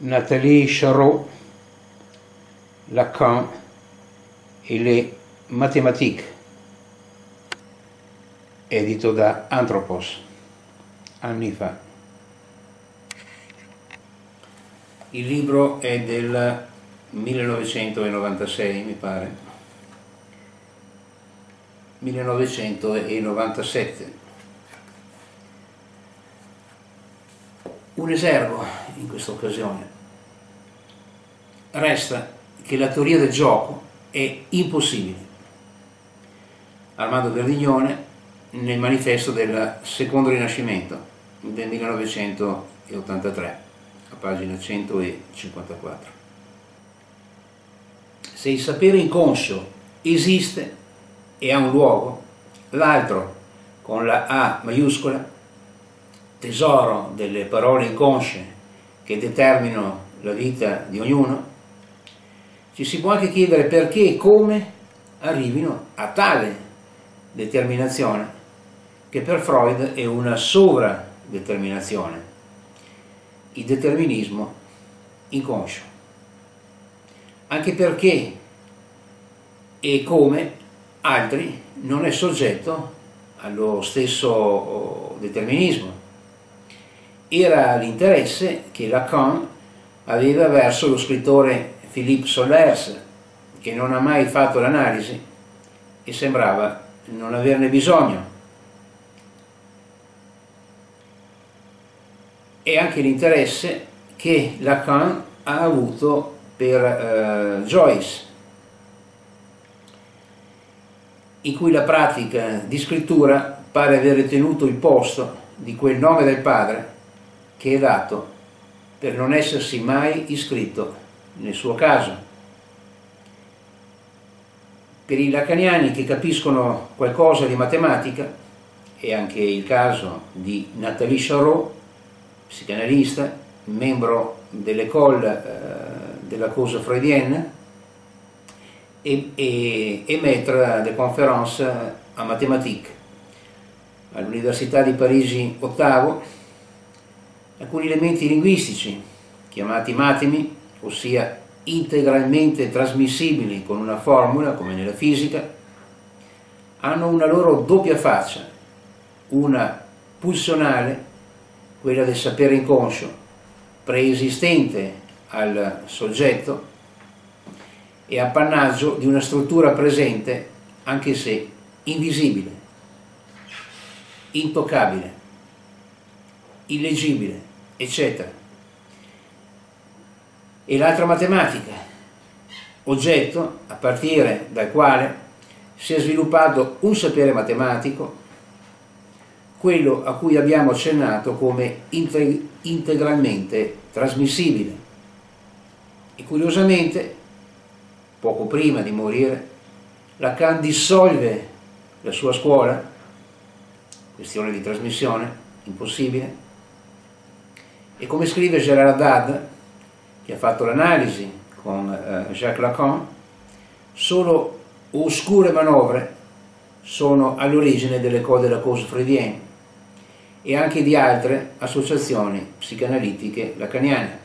Nathalie Charot, Lacan et les mathématiques, edito da Anthropos, anni fa. Il libro è del 1996, mi pare, 1997. Un esergo in questa occasione. Resta che la teoria del gioco è impossibile. Armando Verdignone nel manifesto del secondo rinascimento del 1983, a pagina 154. Se il sapere inconscio esiste e ha un luogo, l'altro con la A maiuscola tesoro delle parole inconsce che determinano la vita di ognuno, ci si può anche chiedere perché e come arrivino a tale determinazione, che per Freud è una sovradeterminazione, il determinismo inconscio. Anche perché e come altri non è soggetto allo stesso determinismo era l'interesse che Lacan aveva verso lo scrittore Philippe Solers, che non ha mai fatto l'analisi e sembrava non averne bisogno. E anche l'interesse che Lacan ha avuto per uh, Joyce, in cui la pratica di scrittura pare aver tenuto il posto di quel nome del padre che è dato per non essersi mai iscritto nel suo caso. Per i lacaniani che capiscono qualcosa di matematica, è anche il caso di Nathalie Charot, psicanalista, membro dell'école eh, della cosa freudienne e, e, e maître de conférence en mathématiques all'Università di Parigi VIII alcuni elementi linguistici, chiamati matemi, ossia integralmente trasmissibili con una formula, come nella fisica, hanno una loro doppia faccia, una pulsionale, quella del sapere inconscio, preesistente al soggetto, e appannaggio di una struttura presente, anche se invisibile, intoccabile, illegibile, eccetera. E l'altra matematica, oggetto a partire dal quale si è sviluppato un sapere matematico, quello a cui abbiamo accennato come integralmente trasmissibile. E curiosamente, poco prima di morire, Lacan dissolve la sua scuola, questione di trasmissione, impossibile, e come scrive Gérard Haddad, che ha fatto l'analisi con eh, Jacques Lacan, solo oscure manovre sono all'origine delle cose della cause freudienne e anche di altre associazioni psicanalitiche lacaniane.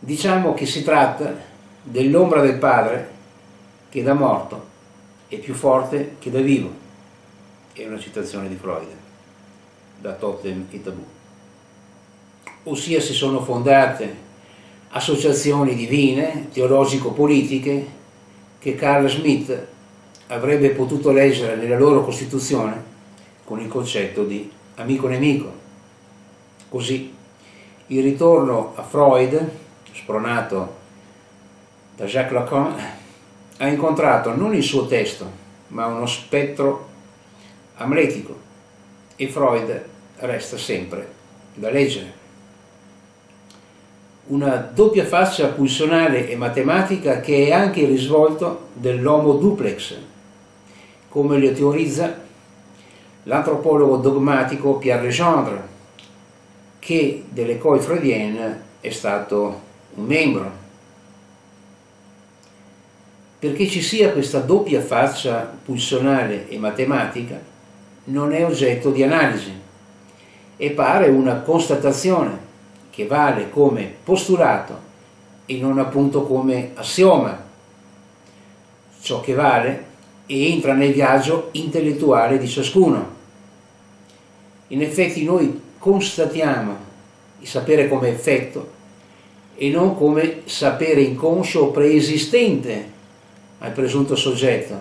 Diciamo che si tratta dell'ombra del padre che da morto è più forte che da vivo. È una citazione di Freud, da Totem e Tabù ossia si sono fondate associazioni divine, teologico-politiche, che Carl Smith avrebbe potuto leggere nella loro Costituzione con il concetto di amico-nemico. Così il ritorno a Freud, spronato da Jacques Lacan, ha incontrato non il suo testo, ma uno spettro amletico e Freud resta sempre da leggere una doppia faccia pulsionale e matematica che è anche il risvolto dell'homo duplex, come lo teorizza l'antropologo dogmatico Pierre Legendre, che dell'école freudienne è stato un membro. Perché ci sia questa doppia faccia pulsionale e matematica non è oggetto di analisi e pare una constatazione che vale come postulato e non appunto come assioma, ciò che vale entra nel viaggio intellettuale di ciascuno. In effetti noi constatiamo il sapere come effetto e non come sapere inconscio o preesistente al presunto soggetto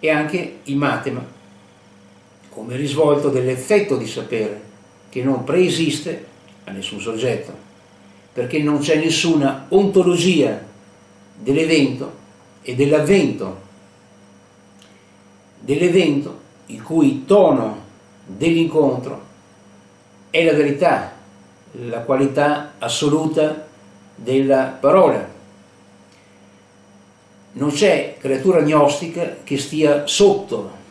e anche il matema come risvolto dell'effetto di sapere che non preesiste a nessun soggetto perché non c'è nessuna ontologia dell'evento e dell'avvento dell'evento il cui tono dell'incontro è la verità, la qualità assoluta della parola. Non c'è creatura gnostica che stia sotto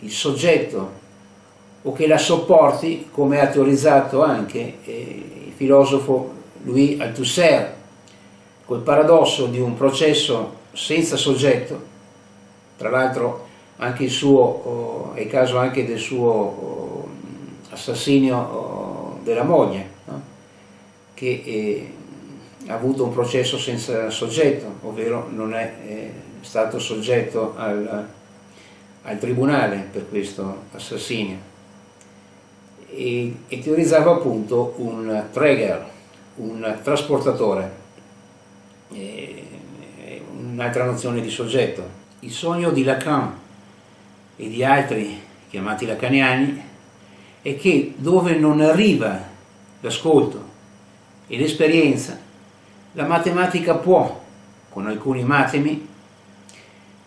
il soggetto o che la sopporti, come ha teorizzato anche eh, il filosofo Louis Althusser, col paradosso di un processo senza soggetto, tra l'altro anche il suo, oh, è il caso anche del suo oh, assassinio oh, della moglie, no? che eh, ha avuto un processo senza soggetto, ovvero non è eh, stato soggetto al, al, tribunale per questo assassinio. E, e teorizzava appunto un trigger, un trasportatore, un'altra nozione di soggetto. Il sogno di Lacan e di altri chiamati lacaniani è che dove non arriva l'ascolto e l'esperienza, la matematica può, con alcuni matemi,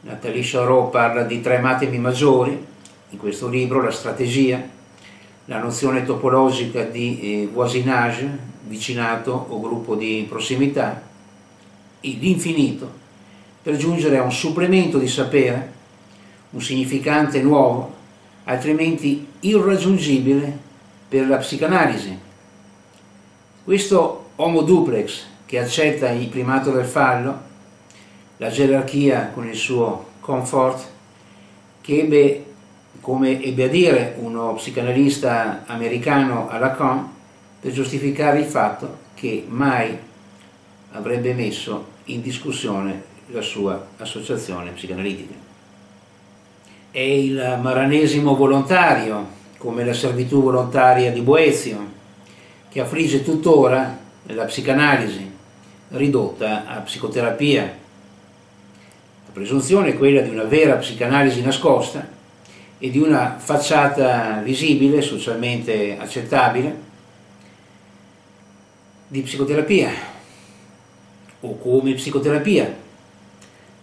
Nathalie Charot parla di tre matemi maggiori, in questo libro la strategia, la nozione topologica di eh, voisinage, vicinato o gruppo di prossimità, l'infinito, per giungere a un supplemento di sapere, un significante nuovo, altrimenti irraggiungibile per la psicanalisi. Questo homo duplex che accetta il primato del fallo, la gerarchia con il suo comfort, che ebbe, come ebbe a dire uno psicanalista americano a Lacan, per giustificare il fatto che mai avrebbe messo in discussione la sua associazione psicanalitica. È il maranesimo volontario, come la servitù volontaria di Boezio, che affligge tuttora la psicanalisi, ridotta a psicoterapia. La presunzione è quella di una vera psicanalisi nascosta e di una facciata visibile, socialmente accettabile, di psicoterapia o come psicoterapia,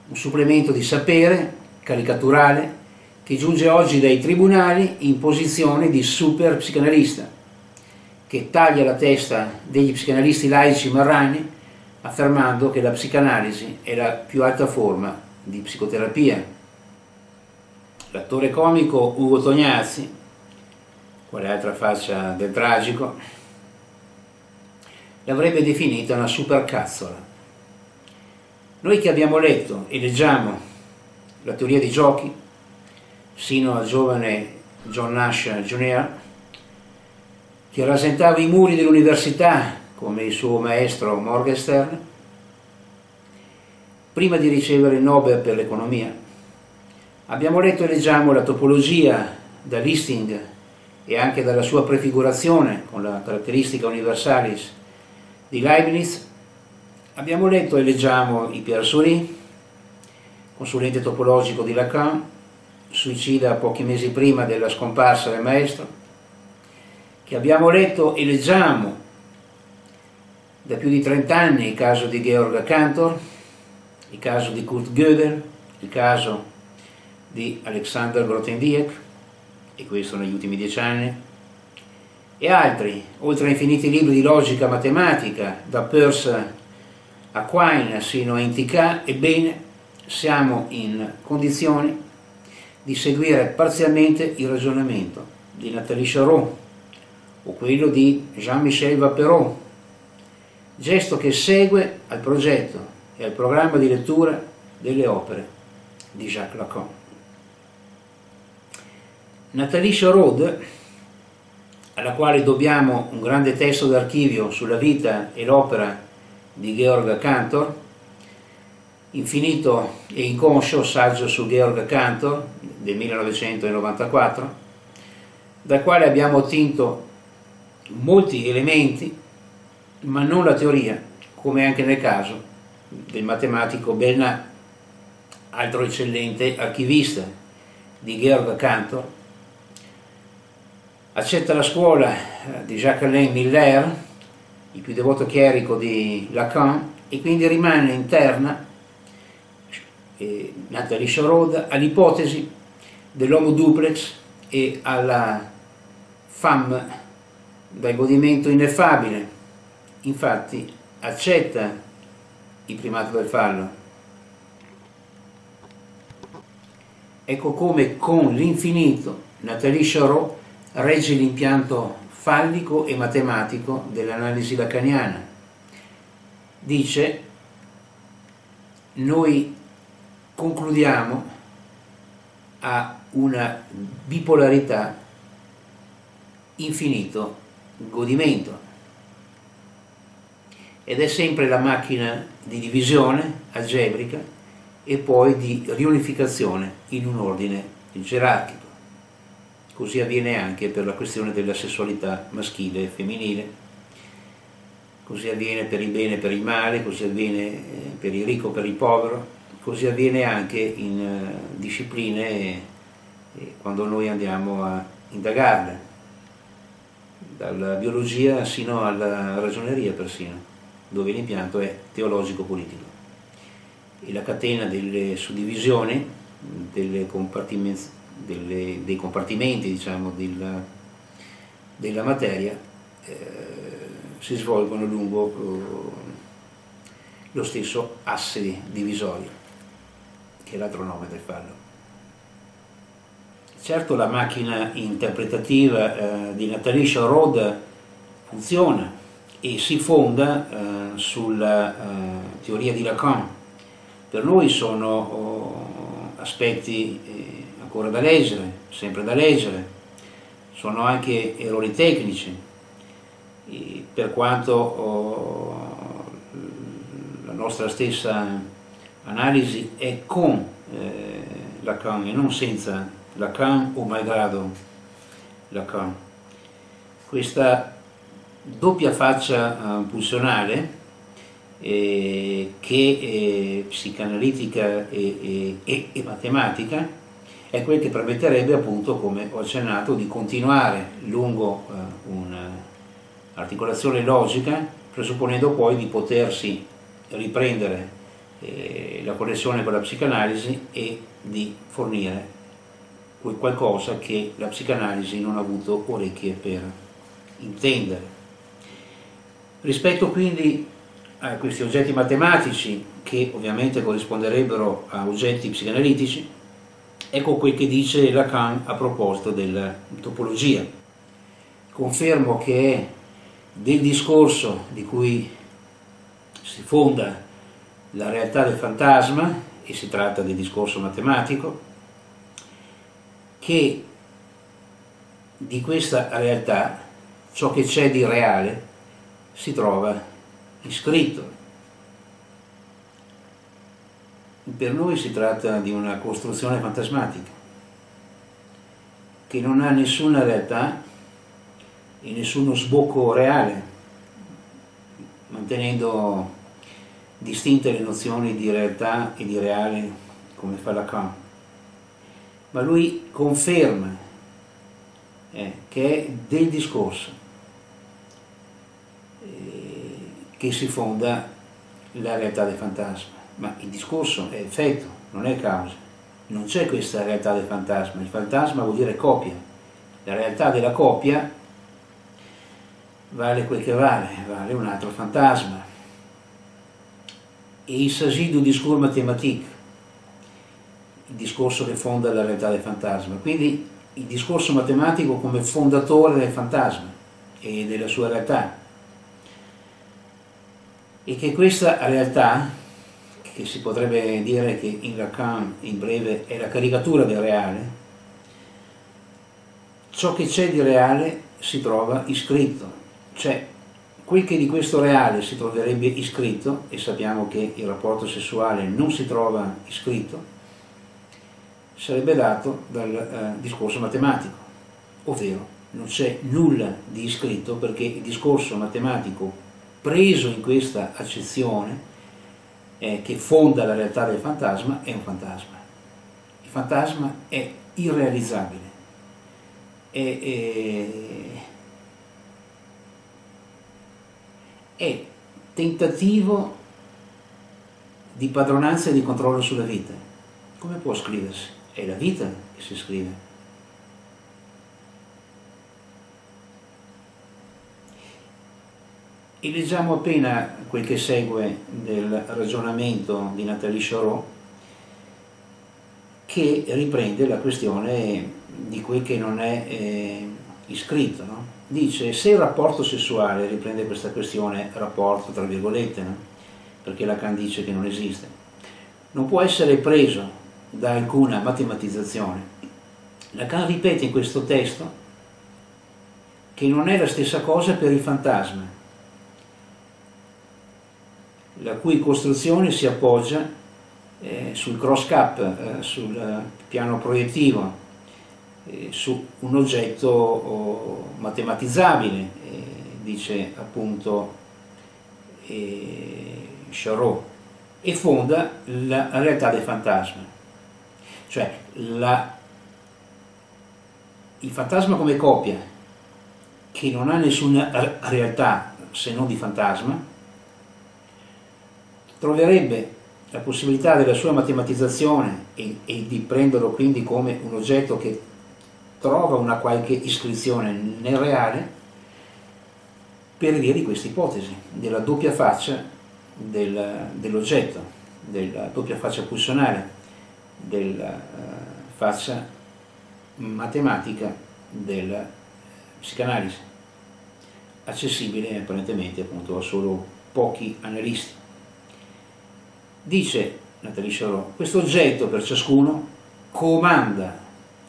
un supplemento di sapere caricaturale che giunge oggi dai tribunali in posizione di super psicanalista, che taglia la testa degli psicanalisti laici marrani affermando che la psicanalisi è la più alta forma di psicoterapia. L'attore comico Ugo Tognazzi, quale altra faccia del tragico, l'avrebbe definita una supercazzola. Noi che abbiamo letto e leggiamo la teoria dei giochi, sino al giovane John Nash Jr., che rasentava i muri dell'università come il suo maestro Morgenstern, prima di ricevere il Nobel per l'economia. Abbiamo letto e leggiamo la topologia da listing e anche dalla sua prefigurazione con la caratteristica universalis di Leibniz. Abbiamo letto e leggiamo i Pierre Souris, consulente topologico di Lacan, suicida pochi mesi prima della scomparsa del maestro, che abbiamo letto e leggiamo da più di 30 anni il caso di Georg Cantor, il caso di Kurt Gödel, il caso di Alexander Grothendieck, e questo negli ultimi dieci anni, e altri, oltre a infiniti libri di logica matematica, da Peirce a Quine sino a Intica, ebbene siamo in condizioni di seguire parzialmente il ragionamento di Nathalie Charon o quello di Jean-Michel Vaperon gesto che segue al progetto e al programma di lettura delle opere di Jacques Lacan. Nathalie Charode alla quale dobbiamo un grande testo d'archivio sulla vita e l'opera di Georg Cantor, Infinito e inconscio, saggio su Georg Cantor del 1994, dal quale abbiamo ottinto molti elementi, ma non la teoria, come anche nel caso del matematico Bernat, altro eccellente archivista di Georg Cantor, accetta la scuola eh, di Jacques-Alain Miller, il più devoto chierico di Lacan, e quindi rimane interna, eh, Nathalie Charod, all'ipotesi dell'homo duplex e alla femme dal godimento ineffabile. Infatti accetta il primato del fallo. Ecco come con l'infinito Nathalie Charot regge l'impianto fallico e matematico dell'analisi lacaniana. Dice, noi concludiamo a una bipolarità infinito godimento ed è sempre la macchina di divisione algebrica e poi di riunificazione in un ordine gerarchico. Così avviene anche per la questione della sessualità maschile e femminile, così avviene per il bene e per il male, così avviene eh, per il ricco e per il povero, così avviene anche in eh, discipline eh, quando noi andiamo a indagarle dalla biologia sino alla ragioneria persino, dove l'impianto è teologico-politico. E la catena delle suddivisioni, delle delle, dei compartimenti diciamo, della, della, materia, eh, si svolgono lungo eh, lo stesso asse divisorio, che è l'altro nome del fallo. Certo la macchina interpretativa eh, di Nathalie Charod funziona e si fonda eh, sulla eh, teoria di Lacan. Per noi sono oh, aspetti eh, ancora da leggere, sempre da leggere, sono anche errori tecnici, per quanto oh, la nostra stessa analisi è con eh, Lacan e non senza Lacan o malgrado Lacan. Questa doppia faccia uh, pulsionale eh, che è psicanalitica e, e, e, matematica è quel che permetterebbe appunto, come ho accennato, di continuare lungo uh, un'articolazione logica, presupponendo poi di potersi riprendere eh, la connessione con la psicanalisi e di fornire qualcosa che la psicanalisi non ha avuto orecchie per intendere. Rispetto quindi a questi oggetti matematici, che ovviamente corrisponderebbero a oggetti psicanalitici, ecco quel che dice Lacan a proposito della topologia. Confermo che è del discorso di cui si fonda la realtà del fantasma, e si tratta del discorso matematico, che di questa realtà ciò che c'è di reale si trova iscritto. Per noi si tratta di una costruzione fantasmatica che non ha nessuna realtà e nessuno sbocco reale, mantenendo distinte le nozioni di realtà e di reale come fa Lacan ma lui conferma eh, che è del discorso eh, che si fonda la realtà del fantasma, ma il discorso è effetto, non è causa, non c'è questa realtà del fantasma, il fantasma vuol dire copia, la realtà della copia vale quel che vale, vale un altro fantasma. E il s'agit du discours mathématique, il discorso che fonda la realtà del fantasma, quindi il discorso matematico come fondatore del fantasma e della sua realtà. E che questa realtà, che si potrebbe dire che in Lacan in breve è la caricatura del reale, ciò che c'è di reale si trova iscritto, cioè quel che di questo reale si troverebbe iscritto, e sappiamo che il rapporto sessuale non si trova iscritto, sarebbe dato dal eh, discorso matematico, ovvero non c'è nulla di iscritto perché il discorso matematico preso in questa accezione eh, che fonda la realtà del fantasma è un fantasma. Il fantasma è irrealizzabile, è, è, è tentativo di padronanza e di controllo sulla vita. Come può scriversi? È la vita che si scrive. E leggiamo appena quel che segue del ragionamento di Nathalie Chorot che riprende la questione di quel che non è eh, iscritto. No? Dice se il rapporto sessuale, riprende questa questione rapporto tra virgolette, no? perché Lacan dice che non esiste, non può essere preso da alcuna matematizzazione. Lacan ripete in questo testo che non è la stessa cosa per il fantasma la cui costruzione si appoggia eh, sul cross cap, eh, sul piano proiettivo, eh, su un oggetto oh, matematizzabile, eh, dice appunto eh, Charot, e fonda la realtà del fantasma. Cioè la, il fantasma come coppia, che non ha nessuna realtà se non di fantasma, troverebbe la possibilità della sua matematizzazione e, e, di prenderlo quindi come un oggetto che trova una qualche iscrizione nel reale per via di questa ipotesi, della doppia faccia del, dell'oggetto, della doppia faccia pulsionale, della uh, faccia matematica della psicanalisi, accessibile apparentemente appunto a solo pochi analisti. Dice Natalie Charot, questo oggetto per ciascuno comanda,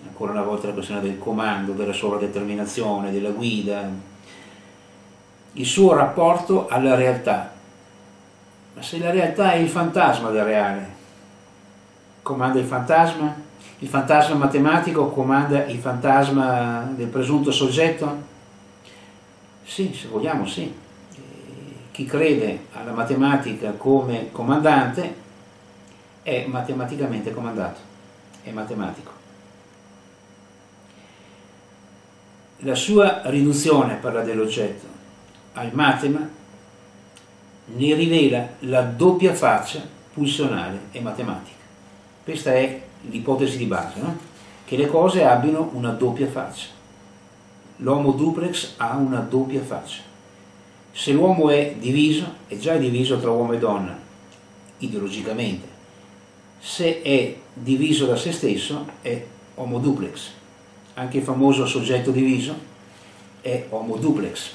ancora una volta la questione del comando, della sovradeterminazione, della guida, il suo rapporto alla realtà. Ma se la realtà è il fantasma del reale, comanda il fantasma? Il fantasma matematico comanda il fantasma del presunto soggetto? Sì, se vogliamo sì chi crede alla matematica come comandante è matematicamente comandato, è matematico. La sua riduzione, parla dell'oggetto, al matema ne rivela la doppia faccia pulsionale e matematica. Questa è l'ipotesi di base, no? che le cose abbiano una doppia faccia. L'homo duplex ha una doppia faccia se l'uomo è diviso, è già diviso tra uomo e donna, ideologicamente. Se è diviso da se stesso, è homo duplex. Anche il famoso soggetto diviso è homo duplex.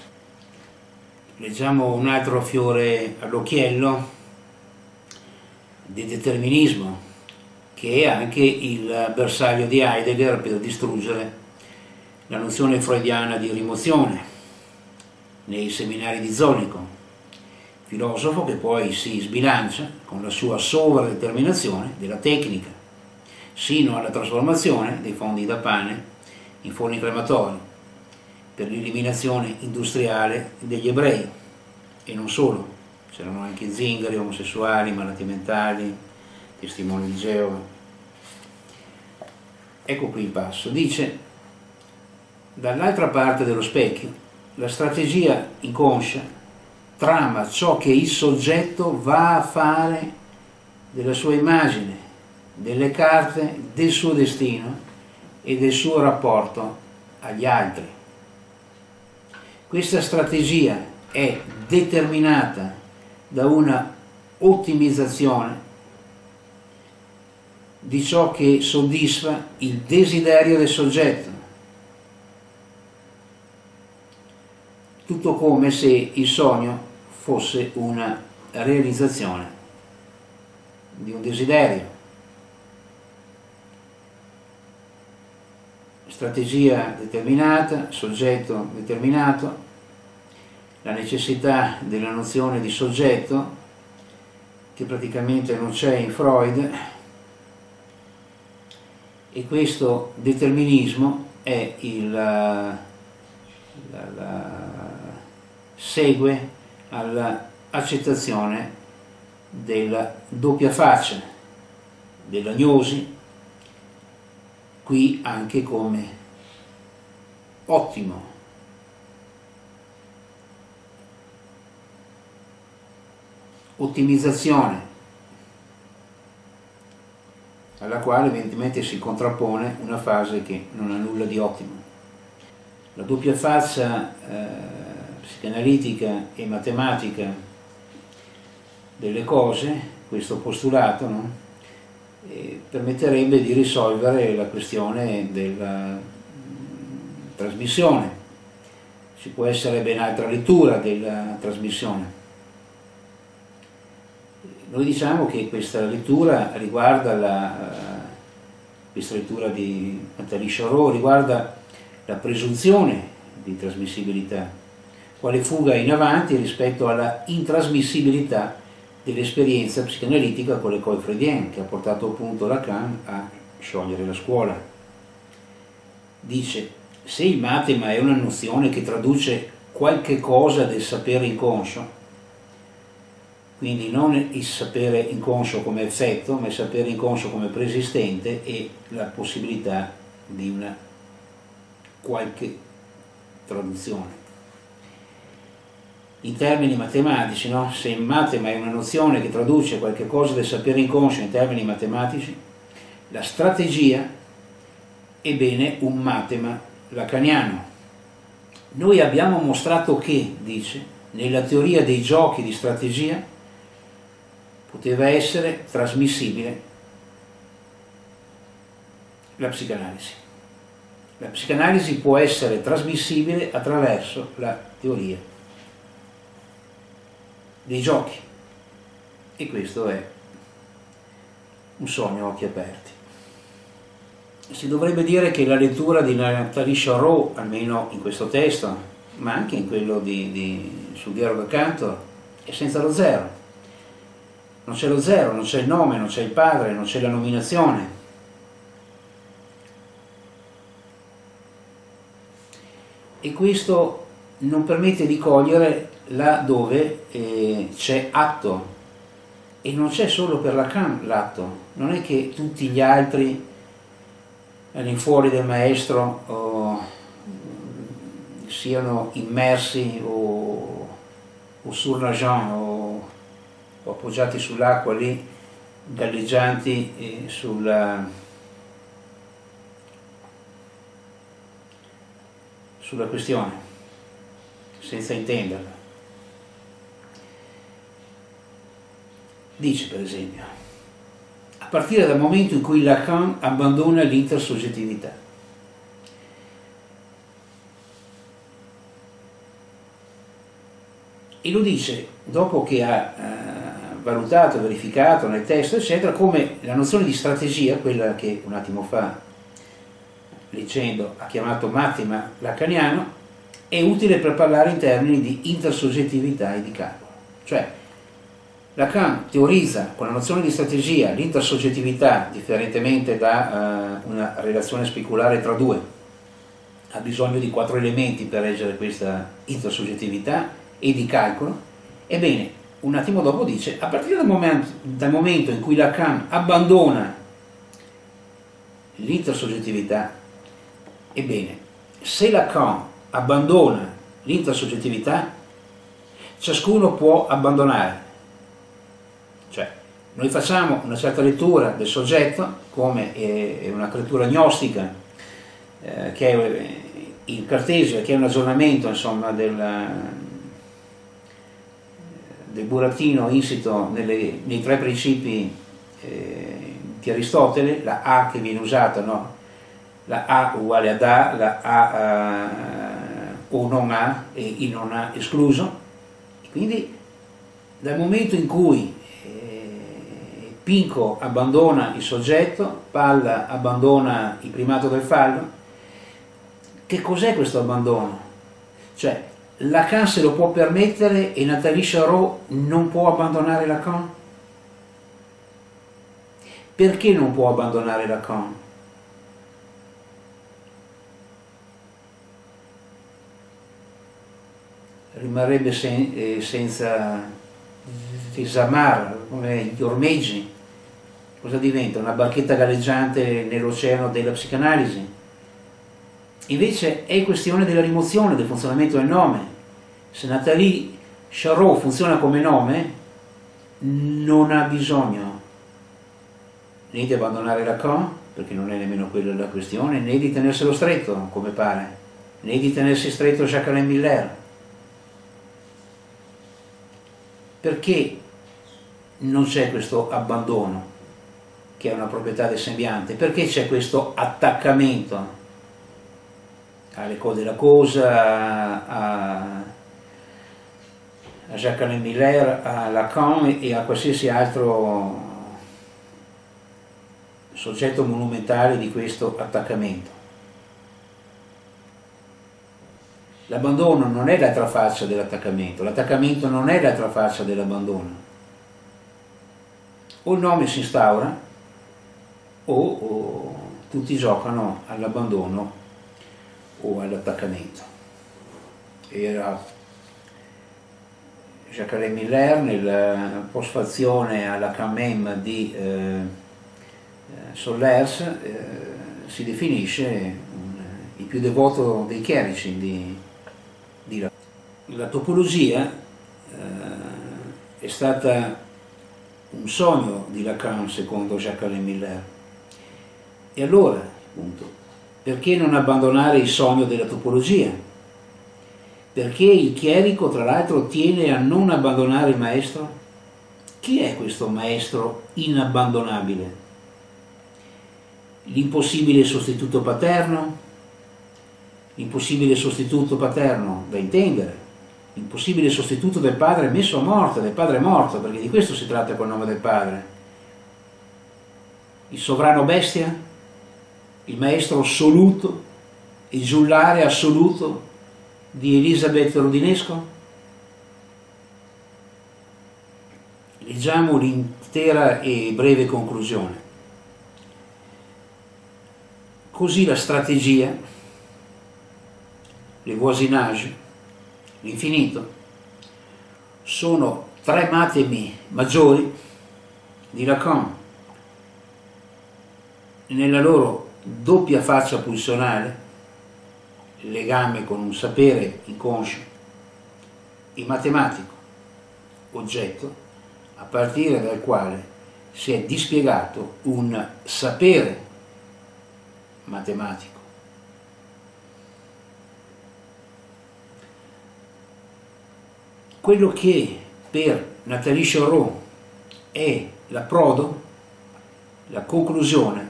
Leggiamo un altro fiore all'occhiello di determinismo, che è anche il bersaglio di Heidegger per distruggere la nozione freudiana di rimozione nei seminari di Zollico, filosofo che poi si sbilancia con la sua sovradeterminazione della tecnica, sino alla trasformazione dei fondi da pane in forni crematori, per l'eliminazione industriale degli ebrei, e non solo, c'erano anche zingari, omosessuali, malati mentali, testimoni di Geova. Ecco qui il passo, dice, dall'altra parte dello specchio la strategia inconscia trama ciò che il soggetto va a fare della sua immagine, delle carte, del suo destino e del suo rapporto agli altri. Questa strategia è determinata da una ottimizzazione di ciò che soddisfa il desiderio del soggetto tutto come se il sogno fosse una realizzazione di un desiderio. strategia determinata, soggetto determinato, la necessità della nozione di soggetto che praticamente non c'è in Freud e questo determinismo è il, la, la, segue all'accettazione della doppia faccia della gnosi qui anche come ottimo ottimizzazione alla quale evidentemente si contrappone una fase che non ha nulla di ottimo. La doppia faccia eh, psicanalitica e matematica delle cose, questo postulato, no? eh, permetterebbe di risolvere la questione della mh, trasmissione. Ci può essere ben altra lettura della trasmissione noi diciamo che questa lettura riguarda la, questa lettura di Nathalie Charot riguarda la presunzione di trasmissibilità, quale fuga in avanti rispetto alla intrasmissibilità dell'esperienza psicanalitica con le l'école freudienne che ha portato appunto Lacan a sciogliere la scuola. Dice, se il matema è una nozione che traduce qualche cosa del sapere inconscio, quindi non il sapere inconscio come effetto, ma il sapere inconscio come preesistente e la possibilità di una qualche traduzione. In termini matematici, no? se matema è una nozione che traduce qualche cosa del sapere inconscio in termini matematici, la strategia è bene un matema lacaniano. Noi abbiamo mostrato che, dice, nella teoria dei giochi di strategia, poteva essere trasmissibile la psicanalisi. La psicanalisi può essere trasmissibile attraverso la teoria dei giochi e questo è un sogno a occhi aperti. Si dovrebbe dire che la lettura di Nathalie Charot, almeno in questo testo, ma anche in quello di, di, dialogo accanto, è senza lo zero non c'è lo zero, non c'è il nome, non c'è il padre, non c'è la nominazione. E questo non permette di cogliere là dove eh, c'è atto. E non c'è solo per Lacan l'atto, non è che tutti gli altri all'infuori del maestro oh, siano immersi o, o sur l'agent o o appoggiati sull'acqua lì, galleggianti eh, sulla, sulla questione, senza intenderla. Dice per esempio, a partire dal momento in cui Lacan abbandona l'intersoggettività, e lo dice dopo che ha eh, valutato, verificato nel testo, eccetera, come la nozione di strategia, quella che un attimo fa, leggendo, ha chiamato mattima lacaniano, è utile per parlare in termini di intersoggettività e di calcolo. Cioè, Lacan teorizza con la nozione di strategia l'intersoggettività, differentemente da uh, una relazione speculare tra due, ha bisogno di quattro elementi per reggere questa intersoggettività e di calcolo. Ebbene, un attimo dopo dice, a partire dal momento, dal momento in cui Lacan abbandona l'intersoggettività, ebbene, se Lacan abbandona l'intersoggettività, ciascuno può abbandonare. Noi facciamo una certa lettura del soggetto, come è una lettura gnostica, eh, che è il cartesio, che è un aggiornamento insomma, della, del burattino insito nelle, nei tre principi eh, di Aristotele, la A che viene usata, no? la A uguale ad A, la A eh, o non A e il non A escluso. Quindi dal momento in cui eh, Pinco abbandona il soggetto, Palla abbandona il primato del fallo, che cos'è questo abbandono? Cioè, Lacan se lo può permettere e Nathalie Charot non può abbandonare Lacan? Perché non può abbandonare Lacan? Rimarrebbe sen eh, senza Isamar, come gli ormeggi. Cosa diventa? Una barchetta galleggiante nell'oceano della psicanalisi? Invece è questione della rimozione del funzionamento del nome. Se Nathalie Charot funziona come nome, non ha bisogno né di abbandonare Lacan, perché non è nemmeno quella la questione, né di tenerselo stretto, come pare, né di tenersi stretto Jacques-Alain Miller. Perché non c'è questo abbandono, che è una proprietà del sembiante? Perché c'è questo attaccamento alle cose della cosa, a, a Jacques-Alain Miller, a Lacan e a qualsiasi altro soggetto monumentale di questo attaccamento. L'abbandono non è l'altra faccia dell'attaccamento, l'attaccamento non è l'altra faccia dell'abbandono. O il nome si instaura o, o tutti giocano all'abbandono o all'attaccamento. Era Jacques Miller nella postfazione alla Camem di eh, eh, Sollers eh, si definisce un, il più devoto dei chierici di, di la, la topologia eh, è stata un sogno di Lacan secondo Jacques Miller e allora appunto perché non abbandonare il sogno della topologia? Perché il chierico, tra l'altro, tiene a non abbandonare il maestro? Chi è questo maestro inabbandonabile? L'impossibile sostituto paterno? L'impossibile sostituto paterno, da intendere, l'impossibile sostituto del padre messo a morte, del padre morto, perché di questo si tratta col nome del padre. Il sovrano bestia? Il maestro assoluto, il giullare assoluto di Elisabeth Rodinesco? Leggiamo l'intera e breve conclusione. Così la strategia, le voisinage, l'infinito, sono tre matemi maggiori di Lacan nella loro doppia faccia pulsionale, legame con un sapere inconscio e matematico, oggetto a partire dal quale si è dispiegato un sapere matematico. Quello che per Nathalie Charot è l'approdo, la conclusione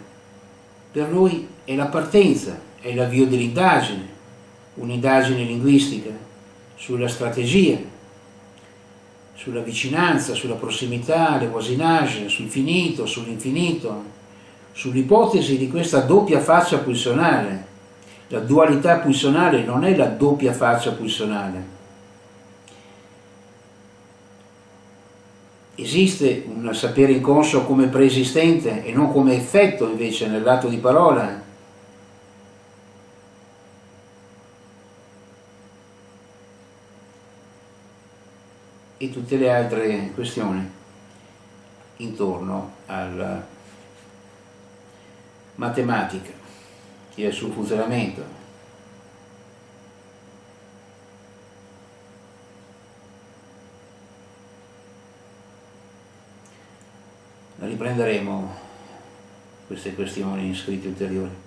per noi è la partenza, è l'avvio dell'indagine, un'indagine linguistica sulla strategia, sulla vicinanza, sulla prossimità, le voisinage, sul finito, sull'infinito, sull'ipotesi di questa doppia faccia pulsionale. La dualità pulsionale non è la doppia faccia pulsionale, Esiste un sapere inconscio come preesistente e non come effetto invece nell'atto di parola? E tutte le altre questioni intorno alla matematica e al suo funzionamento. Riprenderemo queste questioni in scritti ulteriori.